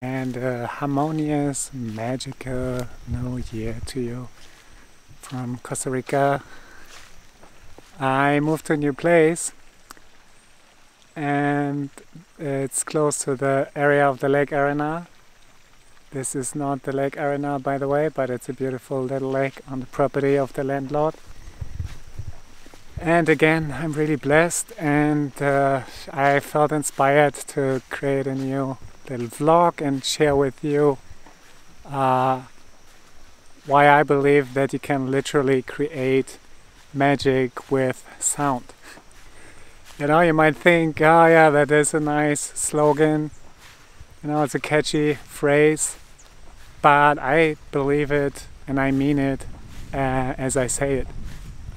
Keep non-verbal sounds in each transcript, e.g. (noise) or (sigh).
and a harmonious, magical new year to you from Costa Rica. I moved to a new place and it's close to the area of the Lake Arenal. This is not the Lake Arenal by the way, but it's a beautiful little lake on the property of the landlord. And again, I'm really blessed and uh, I felt inspired to create a new little vlog and share with you uh, why I believe that you can literally create magic with sound. You know, you might think, oh yeah, that is a nice slogan. You know, it's a catchy phrase, but I believe it and I mean it uh, as I say it.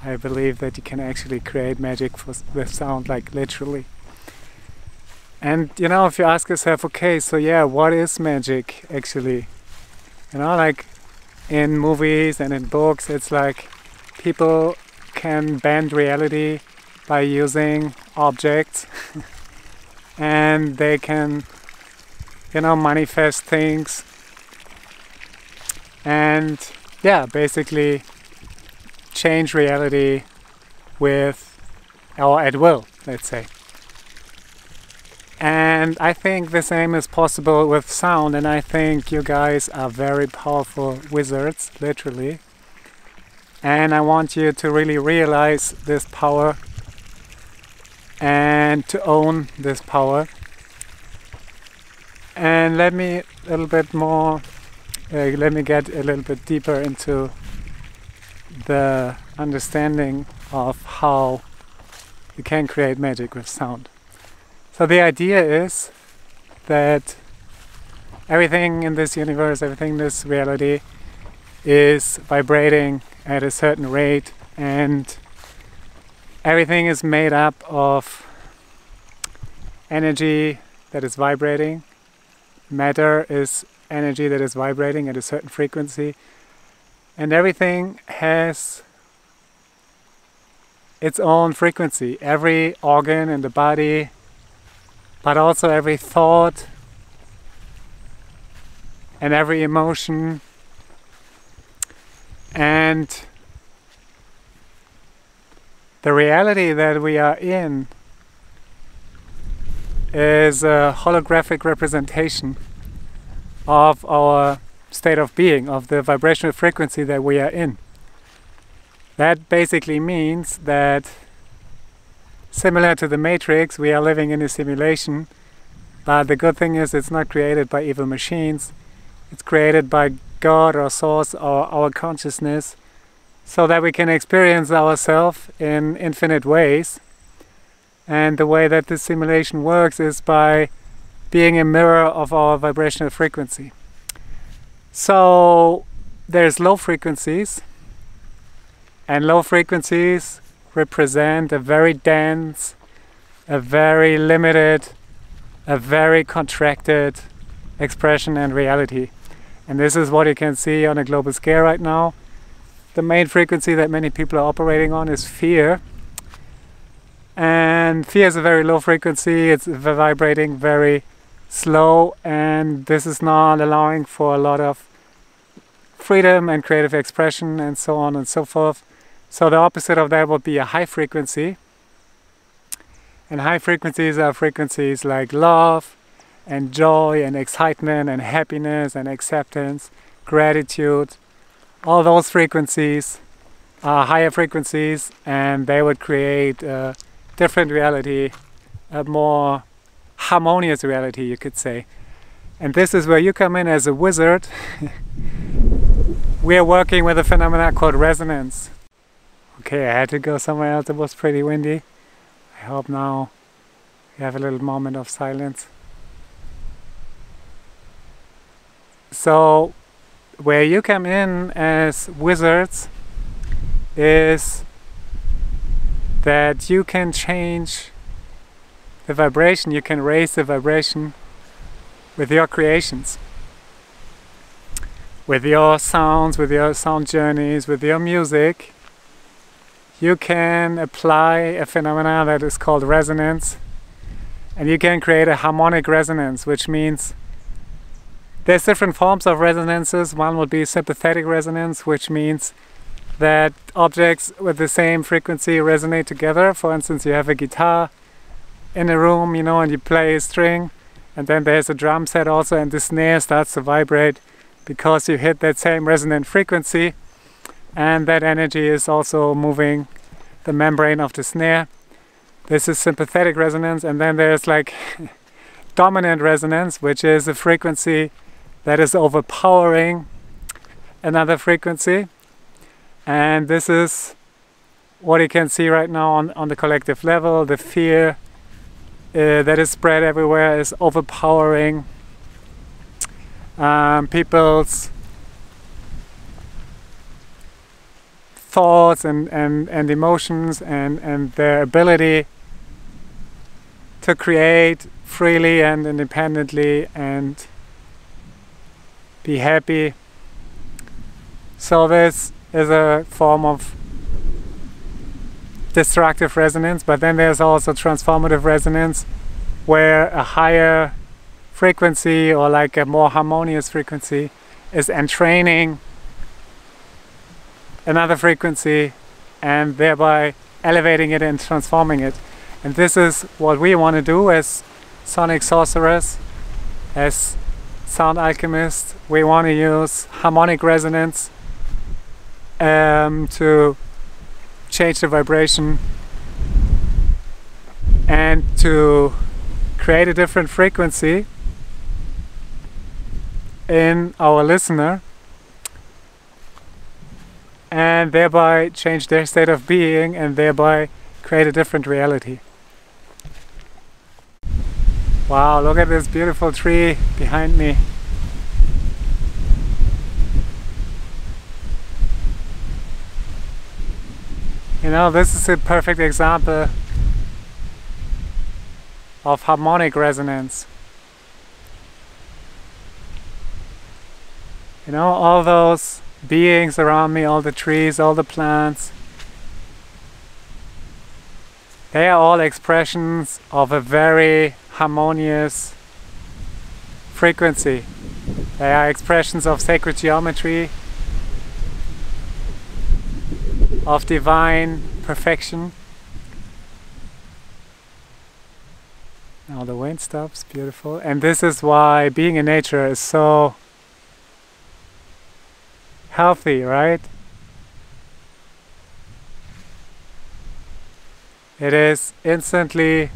I believe that you can actually create magic with sound, like literally. And you know, if you ask yourself, okay, so yeah, what is magic actually? You know, like in movies and in books, it's like people can bend reality by using objects (laughs) and they can, you know, manifest things and yeah, basically change reality with or at will, let's say. And I think the same is possible with sound, and I think you guys are very powerful wizards, literally. And I want you to really realize this power and to own this power. And let me a little bit more, uh, let me get a little bit deeper into the understanding of how you can create magic with sound. So the idea is that everything in this universe, everything in this reality is vibrating at a certain rate and everything is made up of energy that is vibrating. Matter is energy that is vibrating at a certain frequency. And everything has its own frequency. Every organ in the body but also every thought and every emotion and the reality that we are in is a holographic representation of our state of being, of the vibrational frequency that we are in. That basically means that Similar to the Matrix, we are living in a simulation, but the good thing is it's not created by evil machines. It's created by God or Source or our consciousness so that we can experience ourselves in infinite ways. And the way that this simulation works is by being a mirror of our vibrational frequency. So there's low frequencies, and low frequencies represent a very dense, a very limited, a very contracted expression and reality. And this is what you can see on a global scale right now. The main frequency that many people are operating on is fear. And fear is a very low frequency, it's vibrating very slow, and this is not allowing for a lot of freedom and creative expression and so on and so forth. So the opposite of that would be a high frequency. And high frequencies are frequencies like love and joy and excitement and happiness and acceptance, gratitude. All those frequencies are higher frequencies and they would create a different reality, a more harmonious reality, you could say. And this is where you come in as a wizard. (laughs) we are working with a phenomenon called resonance. Okay, I had to go somewhere else. It was pretty windy. I hope now we have a little moment of silence. So, where you come in as wizards is that you can change the vibration, you can raise the vibration with your creations, with your sounds, with your sound journeys, with your music you can apply a phenomena that is called resonance and you can create a harmonic resonance which means there's different forms of resonances. One would be sympathetic resonance, which means that objects with the same frequency resonate together. For instance, you have a guitar in a room, you know, and you play a string, and then there's a drum set also, and the snare starts to vibrate because you hit that same resonant frequency, and that energy is also moving the membrane of the snare. This is sympathetic resonance, and then there's like (laughs) dominant resonance, which is a frequency that is overpowering another frequency. And this is what you can see right now on, on the collective level. The fear uh, that is spread everywhere is overpowering um, people's thoughts and, and, and emotions and, and their ability to create freely and independently and be happy. So this is a form of destructive resonance, but then there's also transformative resonance where a higher frequency or like a more harmonious frequency is entraining another frequency and thereby elevating it and transforming it. And this is what we want to do as sonic sorcerers, as sound alchemists. We want to use harmonic resonance um, to change the vibration and to create a different frequency in our listener and thereby change their state of being and thereby create a different reality. Wow, look at this beautiful tree behind me. You know, this is a perfect example of harmonic resonance. You know, all those beings around me, all the trees, all the plants, they are all expressions of a very harmonious frequency. They are expressions of sacred geometry, of divine perfection. Now the wind stops, beautiful. And this is why being in nature is so healthy, right? It is instantly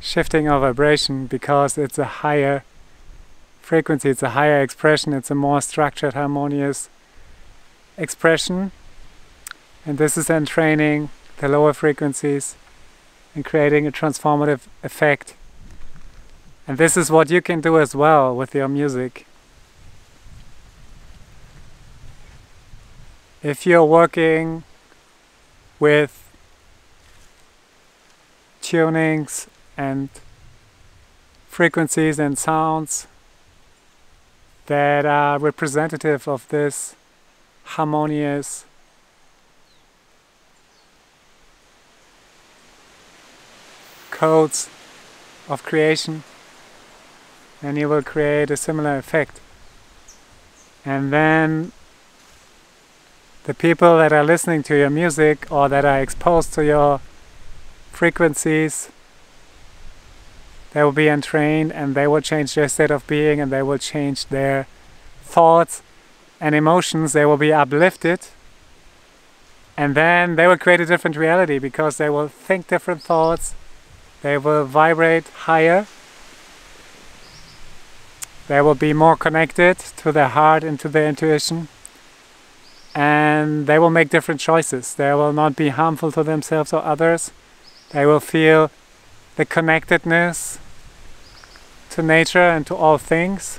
shifting our vibration because it's a higher frequency, it's a higher expression, it's a more structured, harmonious expression. And this is then training the lower frequencies and creating a transformative effect. And this is what you can do as well with your music. If you're working with tunings and frequencies and sounds that are representative of this harmonious codes of creation and you will create a similar effect. And then the people that are listening to your music or that are exposed to your frequencies they will be entrained and they will change their state of being and they will change their thoughts and emotions. They will be uplifted. And then they will create a different reality because they will think different thoughts, they will vibrate higher, they will be more connected to their heart and to their intuition, and they will make different choices. They will not be harmful to themselves or others, they will feel the connectedness to nature and to all things.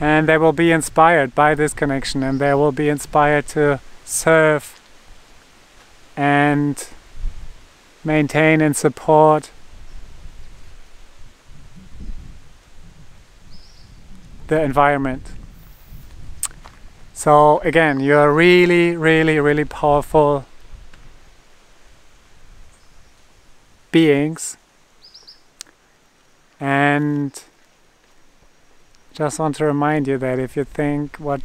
And they will be inspired by this connection and they will be inspired to serve and maintain and support the environment. So again, you're really, really, really powerful beings. And just want to remind you that if you think what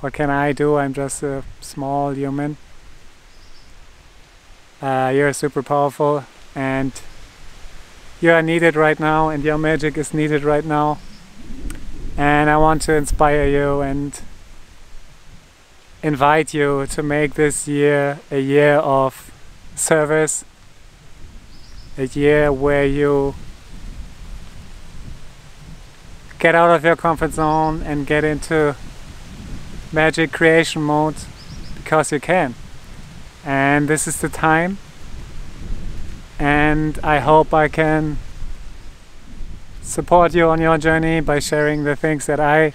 what can I do? I'm just a small human. Uh, you're super powerful and you are needed right now and your magic is needed right now and I want to inspire you and invite you to make this year a year of service a year where you get out of your comfort zone and get into magic creation mode because you can. And this is the time. And I hope I can support you on your journey by sharing the things that I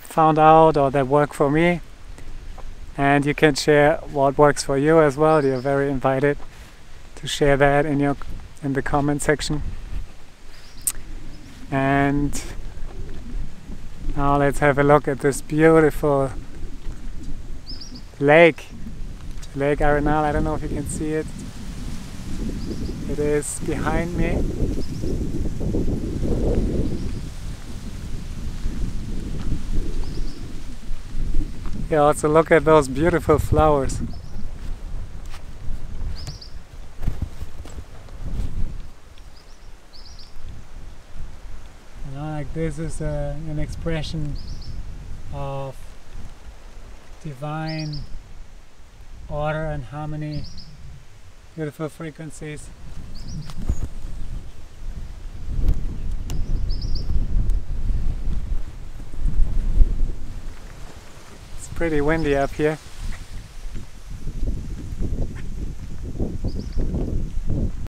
found out or that work for me and you can share what works for you as well you're very invited to share that in your in the comment section and now let's have a look at this beautiful lake. Lake Arenal, I don't know if you can see it. It is behind me. Yeah, also look at those beautiful flowers. like this is a, an expression of divine order and harmony, beautiful frequencies. It's pretty windy up here.